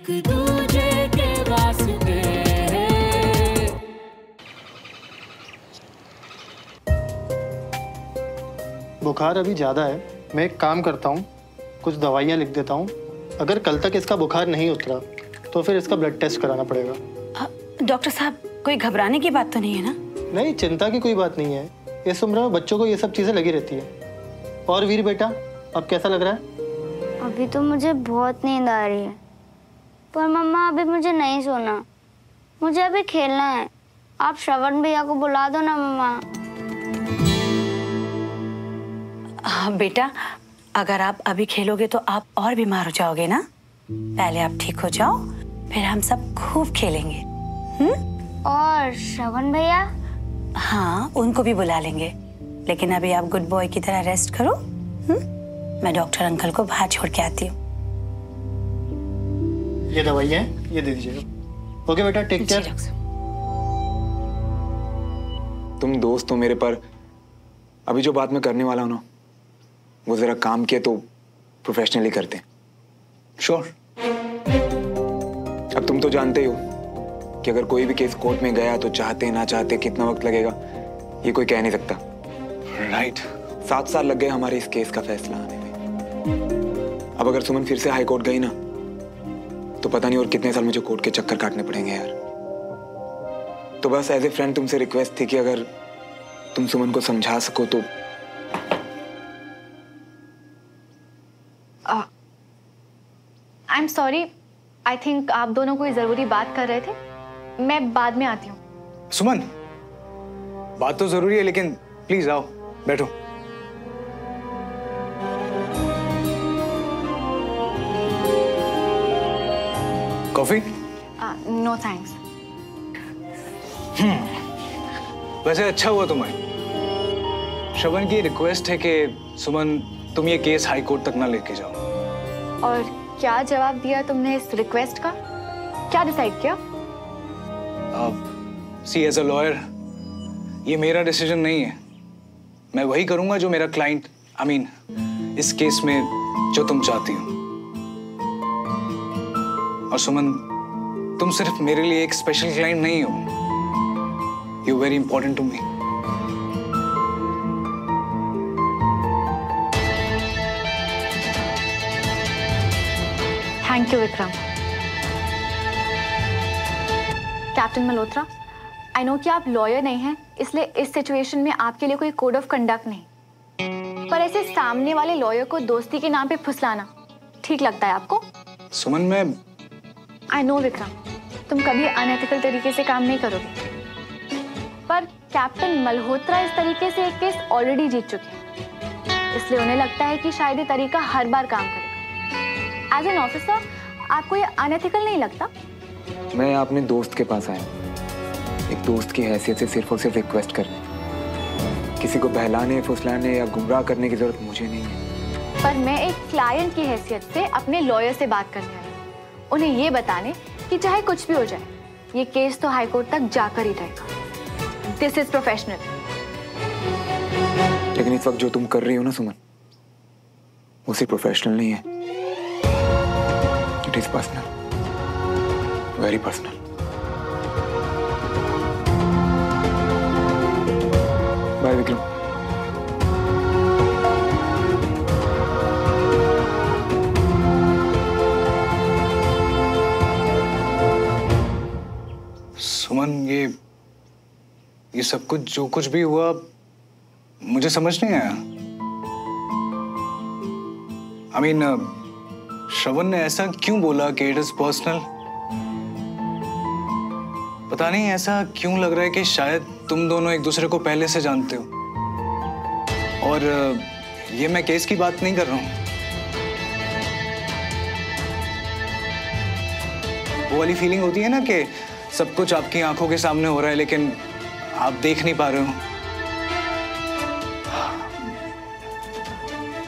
एक दूजे के वास्ते। बुखार अभी ज़्यादा है। मैं एक काम करता हूँ कुछ दवाइयाँ लिख देता हूँ। अगर कल तक इसका बुखार नहीं उतरा तो फिर इसका ब्लड टेस्ट कराना पड़ेगा। डॉक्टर साहब कोई घबराने की बात तो नहीं है ना? नहीं चिंता की कोई बात नहीं है। इस उम्र में बच्चों को ये सब चीज़ें लगी रहती है। और वीर बेटा अब कैसा लग रहा है? अभी तो मुझे बहुत नींद आ रही है। पर मम्मा अभी मुझे नहीं सोना। मुझे अभी खेलना है। आप श्रवण भैया को बुला दो ना मम्मा। हाँ बेटा अगर आप अभी खेलोगे तो आप और बीमार हो जाओगे ना? पहले आप ठीक हो जाओ फिर हम सब खूब खेलेंगे। और श्रवण भैया? हाँ उनको भी बुला लेंगे। लेकिन अभी आप गुड बॉय की तरह रेस्ट करो। हुँ? मैं डॉक्टर अंकल को बाहर छोड़ के आती हूँ। ये दवाइयाँ हैं ये दे दीजिएगा। ओके बेटा टेक केयर तुम दोस्त हो मेरे पर। अभी जो बात मैं करने वाला हूँ ना वो जरा काम किया तो प्रोफेशनली करते हैं। श्योर अब तुम तो जानते ही हो कि अगर कोई भी केस कोर्ट में गया तो चाहते ना चाहते कितना वक्त लगेगा ये कोई कह नहीं सकता। Right right. सात साल लग गए हमारे इस केस का फैसला आने में। अब अगर सुमन फिर से हाई कोर्ट गई ना तो पता नहीं और कितने साल मुझे कोर्ट के चक्कर काटने पड़ेंगे यार। तो बस एज ए फ्रेंड तुमसे रिक्वेस्ट थी कि अगर तुम सुमन को समझा सको तो I am sorry I think आप दोनों कोई ज़रूरी बात कर रहे थे? मैं बाद में आती हूँ। सुमन बात तो ज़रूरी है लेकिन प्लीज़ आओ बैठो। कॉफ़ी नो थैंक्स वैसे अच्छा हुआ तुम्हें। श्रवण की रिक्वेस्ट है कि सुमन तुम ये केस हाई कोर्ट तक ना लेके जाओ। और क्या जवाब दिया तुमने इस रिक्वेस्ट का? क्या डिसाइड किया? अब सी एज अ लॉयर ये मेरा डिसीज़न नहीं है। मैं वही करूँगा जो मेरा क्लाइंट आई मीन इस केस में जो तुम चाहती हो। और सुमन तुम सिर्फ़ मेरे लिए एक स्पेशल क्लाइंट नहीं हो। You very important to me thank you Vikram captain Malhotra I know कि आप लॉयर नहीं हैं इसलिए इस सिचुएशन में आपके लिए कोई कोड ऑफ़ कंडक्ट नहीं। पर ऐसे सामने वाले लॉयर को दोस्ती के नाम पे फुसलाना ठीक लगता है आपको? सुमन मैं आई नो विक्रम तुम कभी अनएथिकल तरीके से काम नहीं करोगे। पर कैप्टन मल्होत्रा इस तरीके से एक केस ऑलरेडी जीत चुके हैं। इसलिए उन्हें लगता है कि शायद ये तरीका हर बार काम करेगा। एज एन ऑफिसर आपको ये अनएथिकल नहीं लगता? मैं अपने दोस्त के पास आया। एक दोस्त की हैसियत से सिर्फ़ और सिर्फ़ रिक्वेस्ट करने। किसी को बहलाने फुसलाने या गुमराह करने की ज़रूरत मुझे नहीं है। पर मैं एक क्लाइंट की हैसियत से अपने लॉयर से बात करने। उन्हें ये बताने कि चाहे कुछ भी हो जाए, ये केस तो हाईकोर्ट तक जाकर ही रहेगा। दिस इज़ प्रोफेशनल लेकिन इस वक्त जो तुम कर रही हो ना, सुमन सिर्फ़ प्रोफेशनल नहीं है। It is personal very personal ये सब कुछ जो कुछ भी हुआ मुझे समझ नहीं आया। आई मीन श्रवण ने ऐसा क्यों बोला कि इट इज़ पर्सनल पता नहीं ऐसा क्यों लग रहा है कि शायद तुम दोनों एक दूसरे को पहले से जानते हो। और अ, ये मैं केस की बात नहीं कर रहा हूँ। वो वाली फीलिंग होती है ना कि सब कुछ आपकी आँखों के सामने हो रहा है लेकिन आप देख नहीं पा रहे हो।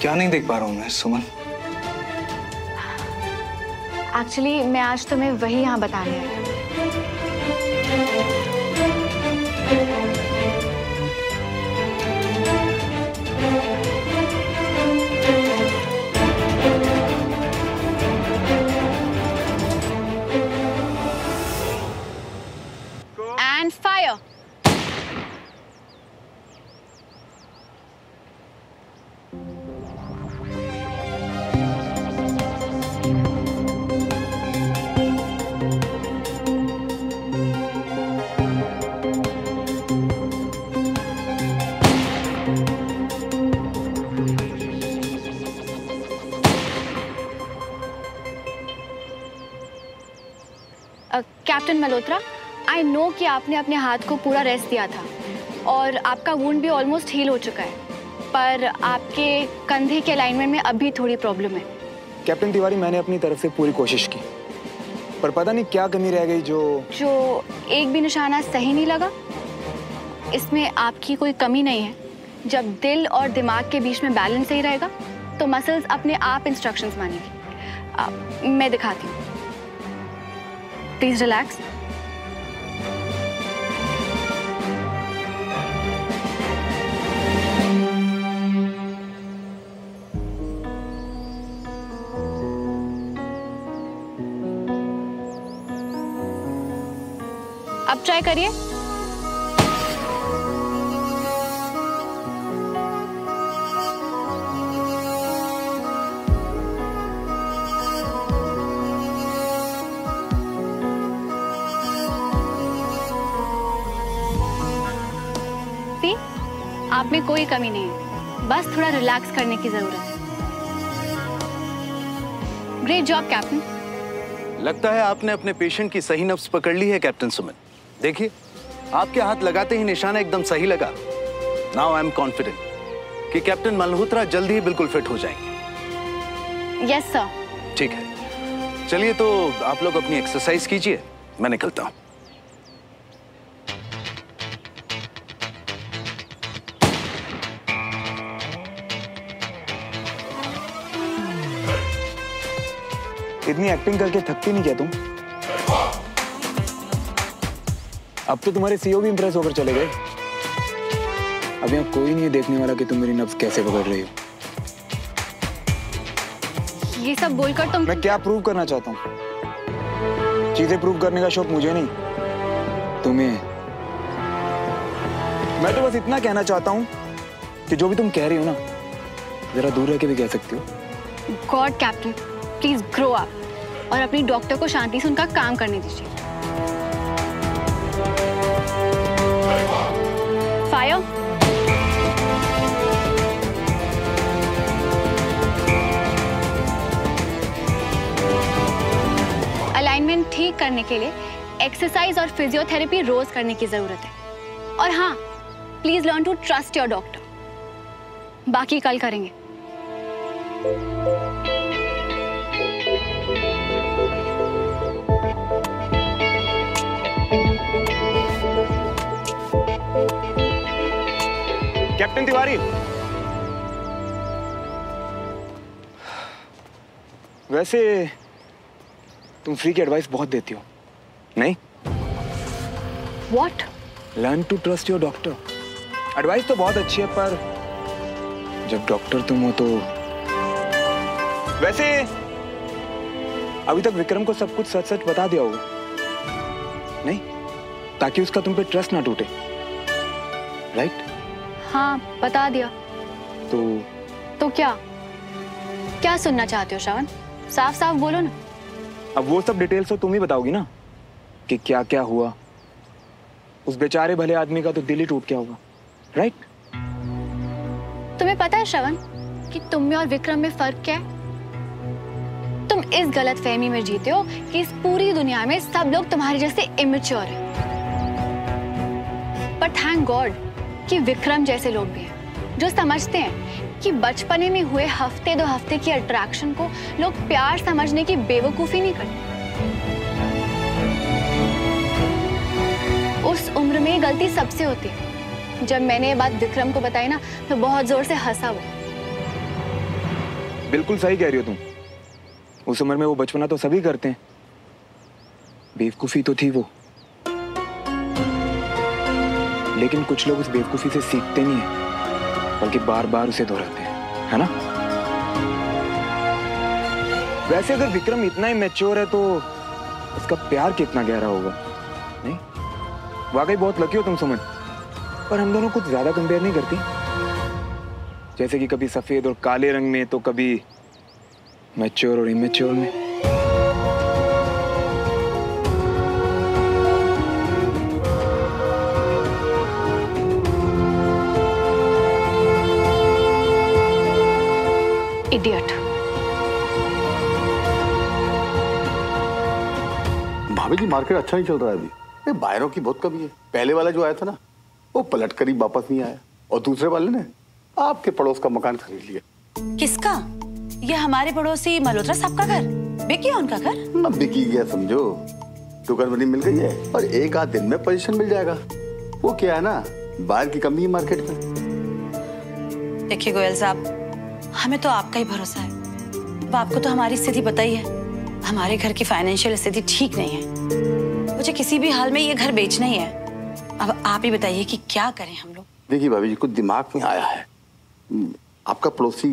क्या नहीं देख पा रहा हूँ मैं, सुमन? एक्चुअली मैं आज तुम्हें वही यहाँ बताने आई कैप्टन मल्होत्रा आई नो कि आपने अपने हाथ को पूरा रेस्ट दिया था और आपका वुंड भी ऑलमोस्ट हील हो चुका है पर आपके कंधे के अलाइनमेंट में अभी थोड़ी प्रॉब्लम है। कैप्टन तिवारी मैंने अपनी तरफ़ से पूरी कोशिश की पर पता नहीं क्या कमी रह गई जो जो एक भी निशाना सही नहीं लगा इसमें आपकी कोई कमी नहीं है। जब दिल और दिमाग के बीच में बैलेंस सही रहेगा तो मसल्स अपने आप इंस्ट्रक्शंस मानेंगी। मैं दिखाती हूँ। प्लीज़ रिलैक्स अब ट्राई करिए। आप में कोई कमी नहीं। है बस थोड़ा रिलैक्स करने की ज़रूरत। है ग्रेट जॉब कैप्टन लगता है आपने अपने पेशेंट की सही नफ्स पकड़ ली है कैप्टन सुमित देखिए आपके हाथ लगाते ही निशाना एकदम सही लगा। नाउ आई एम कॉन्फिडेंट कि कैप्टन मल्होत्रा जल्द ही बिल्कुल फिट हो जाएँगे। यस सर ठीक है। चलिए तो आप लोग अपनी एक्सरसाइज कीजिए। मैं निकलता हूँ। इतनी एक्टिंग करके थकती नहीं क्या तुम? अब तो तुम्हारे सीओ भी इंप्रेस होकर चले गए। अब यहाँ कोई नहीं देखने वाला कि तुम मेरी नब्ज कैसे पकड़ रही हो। ये सब बोलकर तुम मैं क्या प्रूव करना चाहता हूँ? चीज़ें प्रूव करने का शौक मुझे नहीं। तुम्हें। मैं तो बस इतना कहना चाहता हूँ कि जो भी तुम कह रही हो ना जरा दूर रह के भी कह सकती हो। God captain. Please grow up और अपनी डॉक्टर को शांति से उनका काम करने दीजिए। फायर अलाइनमेंट ठीक करने के लिए एक्सरसाइज और फिजियोथेरेपी रोज करने की ज़रूरत है। और हाँ please learn to trust your doctor बाकी कल करेंगे। कैप्टन तिवारी वैसे तुम फ्री की एडवाइस बहुत देती हो। नहीं? What learn to trust your doctor advice तो बहुत अच्छी है पर जब डॉक्टर तुम हो तो वैसे अभी तक विक्रम को सब कुछ सच सच बता दिया होगा। नहीं? ताकि उसका तुम पे ट्रस्ट ना टूटे। राइट हाँ बता दिया। तो? तो क्या? क्या सुनना चाहते हो श्रवण? साफ़ साफ़ बोलो ना। अब वो सब डिटेल्स तो तुम ही बताओगी ना कि क्या क्या हुआ। उस बेचारे भले आदमी का तो दिल ही टूट गया होगा राइट तुम्हें पता है श्रवण कि तुम में और विक्रम में फ़र्क क्या है? तुम इस गलत फहमी में जीते हो कि इस पूरी दुनिया में सब लोग तुम्हारे जैसे इमेच्योर हैं। पर थैंक गॉड कि विक्रम जैसे लोग भी हैं, जो समझते हैं कि बचपने में हुए हफ़्ते दो हफ़्ते की अट्रैक्शन को लोग प्यार समझने की बेवकूफ़ी नहीं करते। उस उम्र में गलती सबसे होती है। जब मैंने ये बात विक्रम को बताई ना तो बहुत ज़ोर से हंसा वो। बिल्कुल सही कह रही हो तुम। उस उम्र में वो बचपना तो सभी करते हैं। बेवकूफ़ी तो थी वो। लेकिन कुछ लोग उस बेवकूफ़ी से सीखते नहीं है। बल्कि बार बार उसे दोहराते हैं, है ना? वैसे अगर विक्रम इतना ही मैच्योर है तो उसका प्यार कितना गहरा होगा, नहीं? वाकई बहुत लकी हो तुम, सुमन। पर हम दोनों कुछ ज़्यादा कंपेयर नहीं करती। जैसे कि कभी सफ़ेद और काले रंग में तो कभी मैच्योर और इमेच्योर में। इडियट भाभी जी मार्केट अच्छा नहीं चल रहा है अभी। बायरों की बहुत कमी है। पहले वाला जो आया था ना वो पलट कर ही वापस नहीं आया। और दूसरे वाले ने आपके पड़ोस का मकान खरीद लिया। किसका? ये हमारे पड़ोसी मल्होत्रा साहब का घर? बिक गया उनका घर? ना बिकी गया समझो। टुकर बनी मिल गई है और एक आध दिन में पोजीशन मिल जाएगा। वो क्या है ना बाहर की कमी है मार्केट में। देखिए गोयल साहब हमें तो आपका ही भरोसा है। अब आपको तो हमारी स्थिति पता ही है। हमारे घर की फाइनेंशियल स्थिति ठीक नहीं है। मुझे किसी भी हाल में ये घर बेचना ही है। अब आप ही बताइए कि क्या करें हम लोग? देखिए भाभी जी कुछ दिमाग में आया है। हम्म, आपका पड़ोसी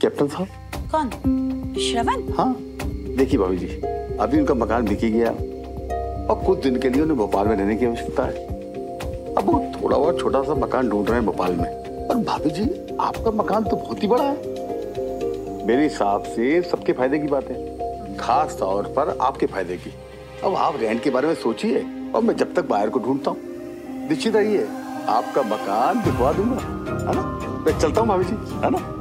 कैप्टन साहब? कौन? श्रवण? हाँ देखिए भाभी जी अभी उनका मकान बिकी गया और कुछ दिन के लिए उन्हें भोपाल में रहने की आवश्यकता है। अब वो थोड़ा बहुत छोटा सा मकान ढूंढ रहे हैं भोपाल में। और भाभी जी, आपका मकान तो बहुत ही बड़ा है। मेरे हिसाब से सबके फ़ायदे की बात है। खास तौर पर आपके फ़ायदे की। अब आप रेंट के बारे में सोचिए और मैं जब तक बाहर को ढूंढता हूँ। निश्चित रहिए, आपका मकान दिखवा दूँगा, है ना? मैं चलता हूँ भाभी जी, है ना?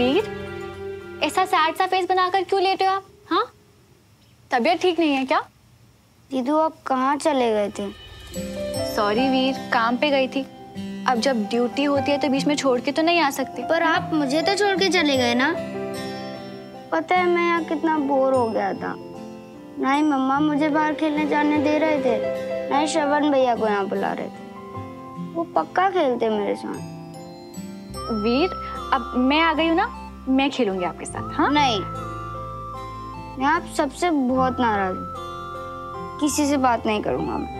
वीर ऐसा सैड सा फेस बनाकर क्यों लेटे हो आप? हाँ? तबीयत ठीक नहीं है क्या? दीदू आप कहाँ चले गए थे? सॉरी वीर काम पे गई थी। अब जब ड्यूटी होती है तो बीच में छोड़ के तो नहीं आ सकते। पर आप मुझे तो छोड़ के चले गए ना? पता है मैं यहाँ कितना बोर हो गया था। ना ही मम्मा मुझे बाहर खेलने जाने दे रहे थे ना ही श्रवण भैया को यहाँ बुला रहे थे। वो पक्का खेलते मेरे साथ। वीर अब मैं आ गई हूँ ना मैं खेलूँगी आपके साथ हाँ? नहीं। मैं आप सबसे बहुत नाराज़ हूँ। किसी से बात नहीं करूँगा मैं।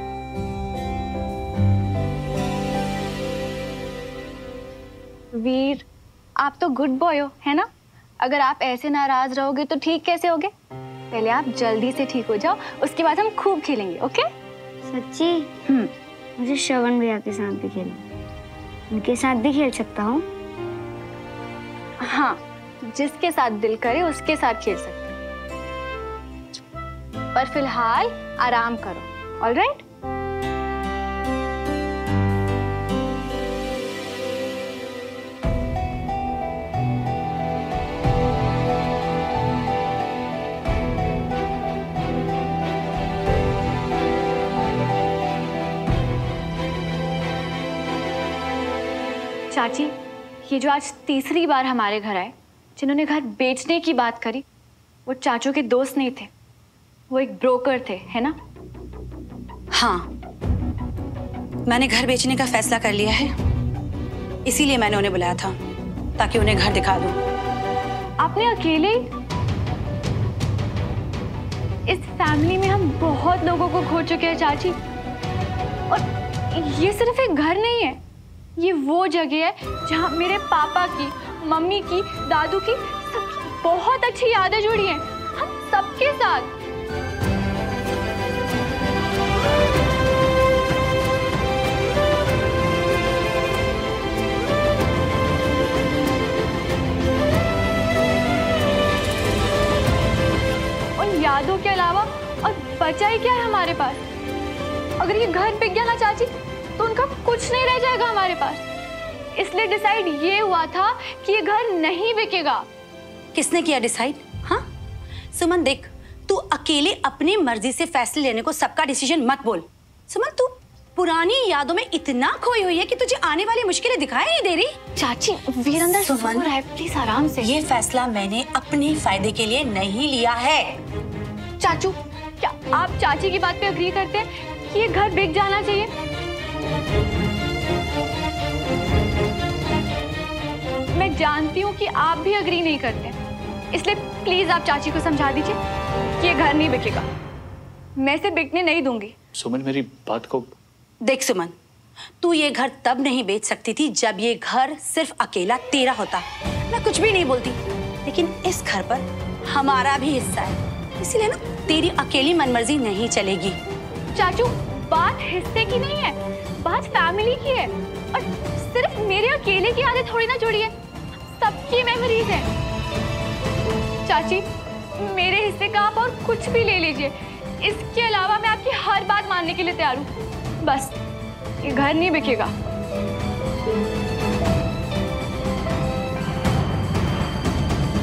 वीर आप तो गुड बॉय हो है ना? अगर आप ऐसे नाराज़ रहोगे तो ठीक कैसे होगे? पहले आप जल्दी से ठीक हो जाओ उसके बाद हम खूब खेलेंगे ओके? सच्ची? हम्म। मुझे श्रवण भैया के साथ भी खेलना उनके साथ भी खेल सकता हूँ? हाँ जिसके साथ दिल करे, उसके साथ खेल सकते हैं। पर फ़िलहाल, आराम करो। ऑल राइट चाची? ये जो आज तीसरी बार हमारे घर आए जिन्होंने घर बेचने की बात करी वो चाचू के दोस्त नहीं थे। वो एक ब्रोकर थे है ना? हाँ। मैंने घर बेचने का फैसला कर लिया है। इसीलिए मैंने उन्हें बुलाया था ताकि उन्हें घर दिखा दूँ। आपने अकेले? इस फैमिली में हम बहुत लोगों को खो चुके हैं चाची। और ये सिर्फ़ एक घर नहीं है। ये वो जगह है जहाँ मेरे पापा की, मम्मी की, दादू की बहुत अच्छी यादें जुड़ी हैं। हम सबके साथ। उन यादों के अलावा और बचा ही क्या है हमारे पास? अगर ये घर बिक गया ना चाची कुछ नहीं रह जाएगा हमारे पास। इसलिए डिसाइड ये हुआ था कि ये घर नहीं बिकेगा। किसने किया डिसाइड हाँ? सुमन देख तू अकेले अपनी मर्ज़ी से फैसले लेने को सबका डिसीज़न मत बोल। सुमन तू पुरानी यादों में इतना खोई हुई है कि तुझे आने वाली मुश्किलें दिखाई नहीं दे रही। चाची वीर अंदर सुमन। है प्लीज़ आराम से। ये फैसला मैंने अपने फ़ायदे के लिए नहीं लिया है। चाचू क्या आप चाची की बात पे अग्री करते हैं कि ये घर बिक जाना चाहिए? जानती हूँ कि आप भी अग्री नहीं करते। इसलिए प्लीज़ आप चाची को समझा दीजिए कि ये घर नहीं बिकेगा। मैं इसे बिकने नहीं दूँगी। सुमन मेरी बात को देख सुमन तू ये घर तब नहीं बेच सकती थी जब ये घर सिर्फ़ अकेला तेरा होता। मैं कुछ भी नहीं बोलती लेकिन इस घर पर हमारा भी हिस्सा है। इसीलिए ना तेरी अकेली मनमर्जी नहीं चलेगी। चाचू बात हिस्से की नहीं है बात फैमिली की है। और सिर्फ़ मेरे अकेले की आदत थोड़ी ना जुड़ी है। सबकी मेमोरीज है। चाची, मेरे हिस्से का आप और कुछ भी ले लीजिए। इसके अलावा मैं आपकी हर बात मानने के लिए तैयार हूँ। बस, ये घर नहीं बिकेगा।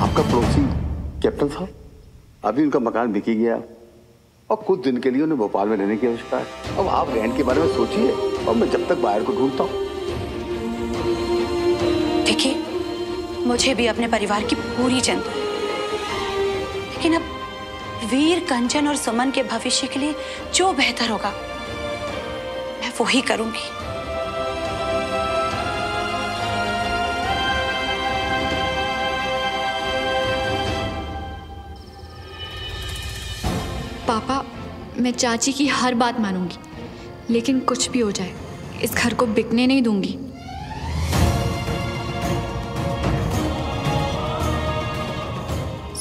आपका पड़ोसी कैप्टन साहब, अभी उनका मकान बिकी गया और कुछ दिन के लिए उन्हें भोपाल में रहने की आवश्यकता है। अब आप रेंट के बारे में सोचिए और मैं जब तक बाहर को ढूंढता हूँ। मुझे भी अपने परिवार की पूरी चिंता है। लेकिन अब वीर, कंचन और सुमन के भविष्य के लिए जो बेहतर होगा, मैं वो ही करूँगी। पापा, मैं चाची की हर बात मानूँगी, लेकिन कुछ भी हो जाए, इस घर को बिकने नहीं दूँगी।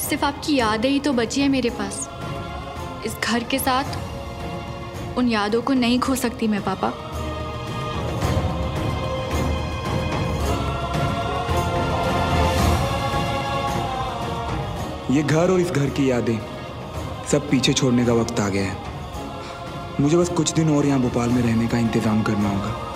सिर्फ़ आपकी यादें ही तो बची है मेरे पास। इस घर के साथ उन यादों को नहीं खो सकती मैं, पापा। ये घर और इस घर की यादें सब पीछे छोड़ने का वक्त आ गया है। मुझे बस कुछ दिन और यहाँ भोपाल में रहने का इंतज़ाम करना होगा।